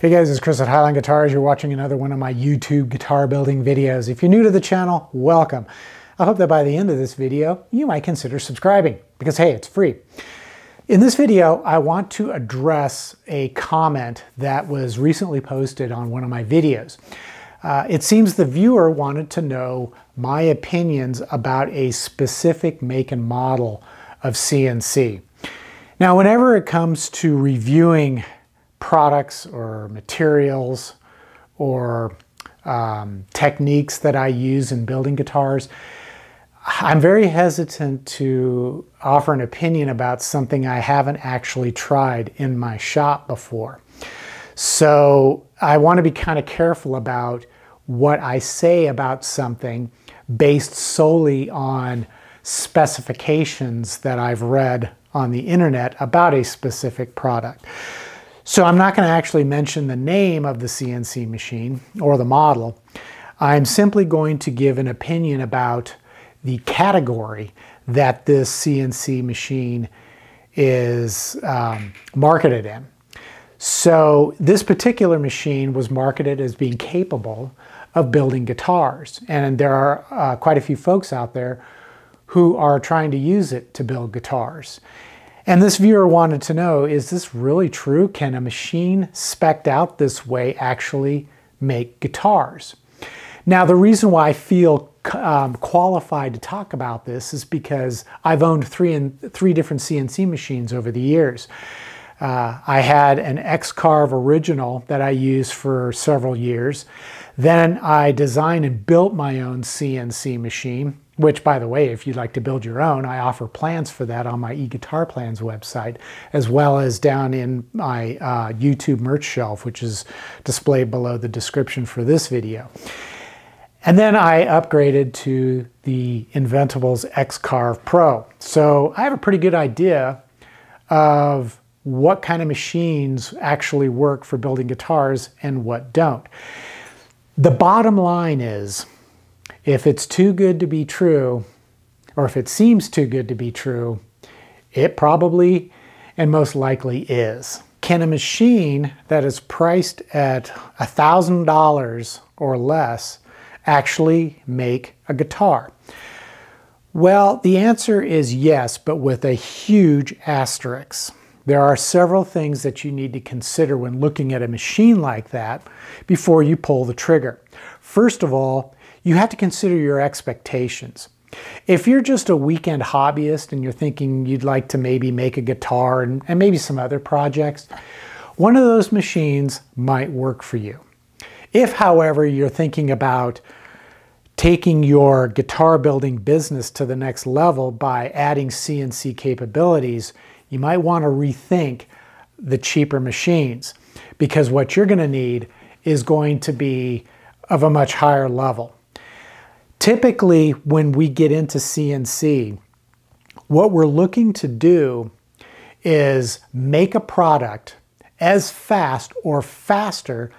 Hey guys, it's Chris at Highline Guitars. You're watching another one of my YouTube guitar building videos. If you're new to the channel, welcome. I hope that by the end of this video, you might consider subscribing because hey, it's free. In this video, I want to address a comment that was recently posted on one of my videos. Uh, it seems the viewer wanted to know my opinions about a specific make and model of CNC. Now, whenever it comes to reviewing products or materials or um, techniques that I use in building guitars, I'm very hesitant to offer an opinion about something I haven't actually tried in my shop before. So I want to be kind of careful about what I say about something based solely on specifications that I've read on the internet about a specific product. So I'm not going to actually mention the name of the CNC machine or the model. I'm simply going to give an opinion about the category that this CNC machine is um, marketed in. So this particular machine was marketed as being capable of building guitars. And there are uh, quite a few folks out there who are trying to use it to build guitars. And this viewer wanted to know, is this really true? Can a machine specced out this way actually make guitars? Now, the reason why I feel um, qualified to talk about this is because I've owned three, and three different CNC machines over the years. Uh, I had an X-Carve original that I used for several years. Then I designed and built my own CNC machine which by the way, if you'd like to build your own, I offer plans for that on my eGuitar Plans website, as well as down in my uh, YouTube merch shelf, which is displayed below the description for this video. And then I upgraded to the Inventables X-Carve Pro. So I have a pretty good idea of what kind of machines actually work for building guitars and what don't. The bottom line is, if it's too good to be true, or if it seems too good to be true, it probably and most likely is. Can a machine that is priced at $1,000 or less actually make a guitar? Well, the answer is yes, but with a huge asterisk. There are several things that you need to consider when looking at a machine like that before you pull the trigger. First of all, you have to consider your expectations. If you're just a weekend hobbyist and you're thinking you'd like to maybe make a guitar and, and maybe some other projects, one of those machines might work for you. If, however, you're thinking about taking your guitar building business to the next level by adding CNC capabilities, you might want to rethink the cheaper machines because what you're going to need is going to be of a much higher level. Typically, when we get into CNC, what we're looking to do is make a product as fast or faster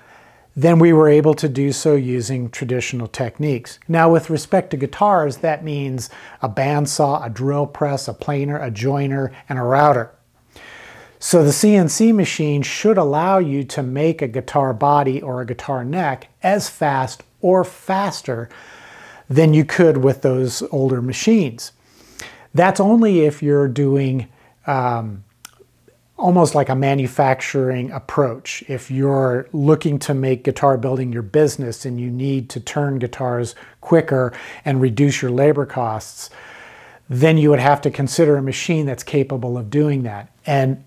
than we were able to do so using traditional techniques. Now, with respect to guitars, that means a bandsaw, a drill press, a planer, a joiner, and a router. So the CNC machine should allow you to make a guitar body or a guitar neck as fast or faster than you could with those older machines. That's only if you're doing um, almost like a manufacturing approach. If you're looking to make guitar building your business and you need to turn guitars quicker and reduce your labor costs, then you would have to consider a machine that's capable of doing that. And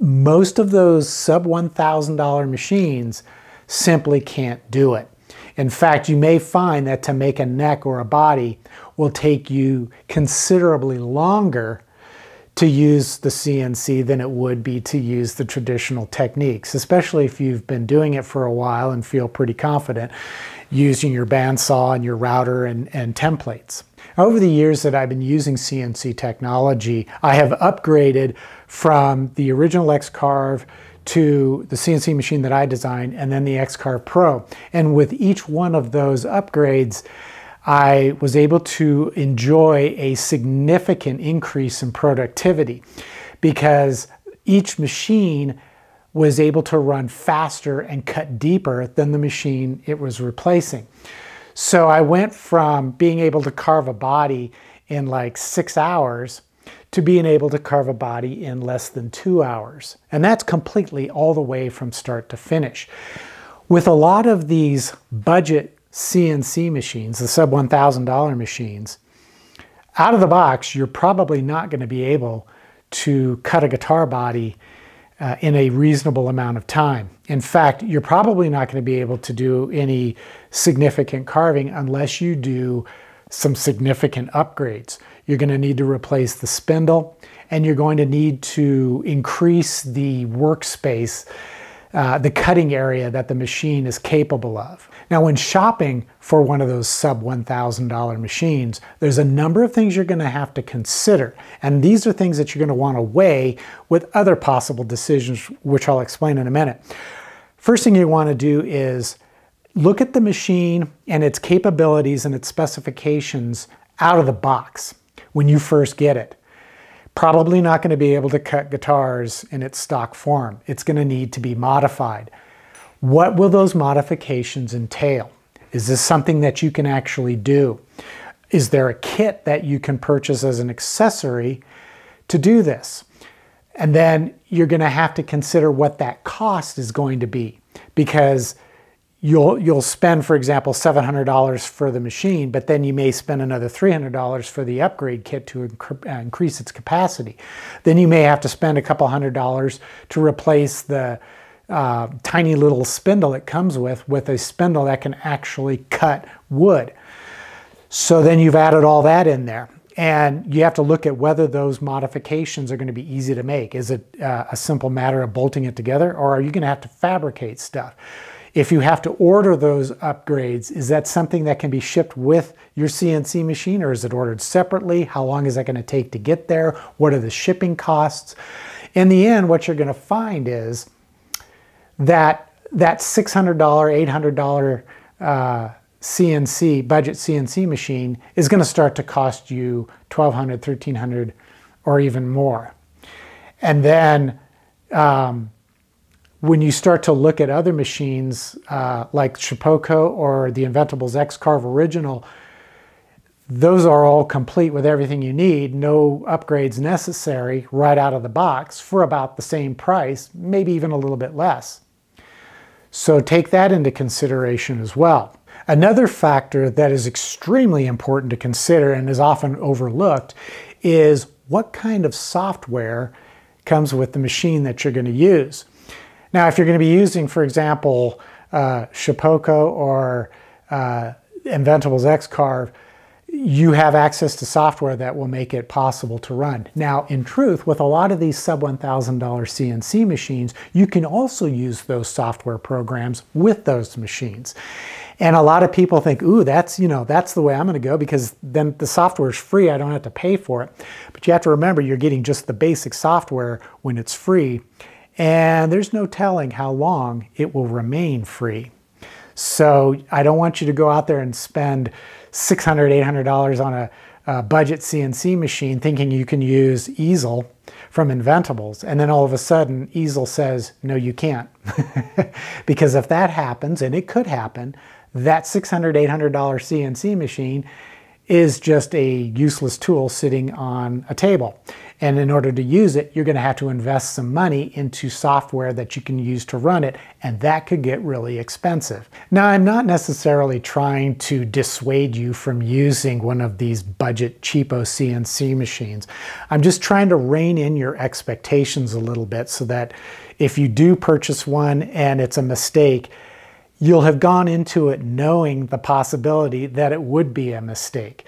most of those sub $1,000 machines simply can't do it. In fact, you may find that to make a neck or a body will take you considerably longer to use the CNC than it would be to use the traditional techniques, especially if you've been doing it for a while and feel pretty confident using your bandsaw and your router and, and templates. Over the years that I've been using CNC technology, I have upgraded from the original X-Carve to the CNC machine that I designed and then the X-Carve Pro. And with each one of those upgrades, I was able to enjoy a significant increase in productivity because each machine was able to run faster and cut deeper than the machine it was replacing. So I went from being able to carve a body in like six hours to being able to carve a body in less than two hours. And that's completely all the way from start to finish. With a lot of these budget CNC machines, the sub $1,000 machines, out of the box, you're probably not going to be able to cut a guitar body uh, in a reasonable amount of time. In fact, you're probably not going to be able to do any significant carving unless you do some significant upgrades. You're going to need to replace the spindle and you're going to need to increase the workspace, uh, the cutting area that the machine is capable of. Now, when shopping for one of those sub $1,000 machines, there's a number of things you're going to have to consider. And these are things that you're going to want to weigh with other possible decisions, which I'll explain in a minute. First thing you want to do is look at the machine and its capabilities and its specifications out of the box when you first get it. Probably not going to be able to cut guitars in its stock form. It's going to need to be modified. What will those modifications entail? Is this something that you can actually do? Is there a kit that you can purchase as an accessory to do this? And then you're going to have to consider what that cost is going to be because you'll you'll spend, for example, $700 for the machine, but then you may spend another $300 for the upgrade kit to inc uh, increase its capacity. Then you may have to spend a couple hundred dollars to replace the uh, tiny little spindle it comes with, with a spindle that can actually cut wood. So then you've added all that in there. And you have to look at whether those modifications are going to be easy to make. Is it uh, a simple matter of bolting it together, or are you going to have to fabricate stuff? If you have to order those upgrades, is that something that can be shipped with your CNC machine, or is it ordered separately? How long is that going to take to get there? What are the shipping costs? In the end, what you're going to find is that that $600, $800 uh, CNC, budget CNC machine is going to start to cost you $1,200, $1,300, or even more. And then um, when you start to look at other machines uh, like Shapeoko or the Inventables X-Carve Original, those are all complete with everything you need, no upgrades necessary right out of the box for about the same price, maybe even a little bit less. So take that into consideration as well. Another factor that is extremely important to consider and is often overlooked is what kind of software comes with the machine that you're going to use. Now, if you're going to be using, for example, uh, or uh, Inventables X-Carve, you have access to software that will make it possible to run. Now, in truth, with a lot of these sub $1,000 CNC machines, you can also use those software programs with those machines. And a lot of people think, ooh, that's, you know, that's the way I'm going to go because then the software is free. I don't have to pay for it. But you have to remember you're getting just the basic software when it's free. And there's no telling how long it will remain free. So I don't want you to go out there and spend $600, $800 on a, a budget CNC machine thinking you can use Easel from Inventables. And then all of a sudden, Easel says, no, you can't. because if that happens, and it could happen, that $600, $800 CNC machine is just a useless tool sitting on a table. And in order to use it, you're going to have to invest some money into software that you can use to run it, and that could get really expensive. Now, I'm not necessarily trying to dissuade you from using one of these budget cheapo CNC machines. I'm just trying to rein in your expectations a little bit so that if you do purchase one and it's a mistake, you'll have gone into it knowing the possibility that it would be a mistake.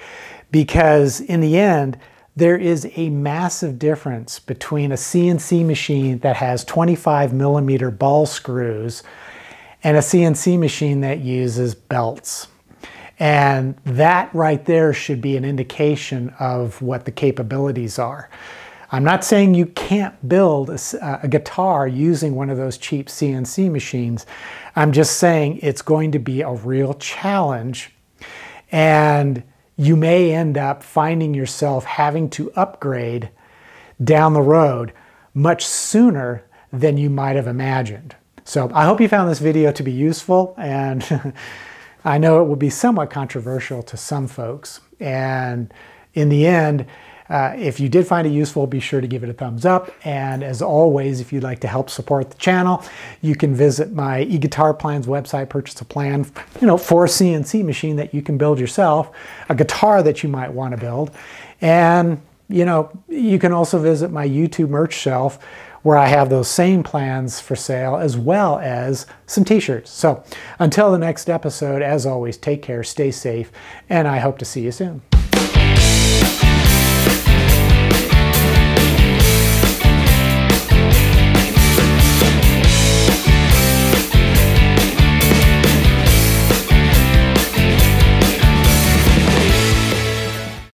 Because in the end, there is a massive difference between a CNC machine that has 25 millimeter ball screws and a CNC machine that uses belts. And that right there should be an indication of what the capabilities are. I'm not saying you can't build a, a, guitar using one of those cheap CNC machines. I'm just saying it's going to be a real challenge and you may end up finding yourself having to upgrade down the road much sooner than you might have imagined. So I hope you found this video to be useful and I know it will be somewhat controversial to some folks. And in the end, uh, if you did find it useful, be sure to give it a thumbs up. And as always, if you'd like to help support the channel, you can visit my eGuitar Plans website, purchase a plan, you know, for a CNC machine that you can build yourself, a guitar that you might want to build. And, you know, you can also visit my YouTube merch shelf where I have those same plans for sale as well as some t-shirts. So until the next episode, as always, take care, stay safe, and I hope to see you soon.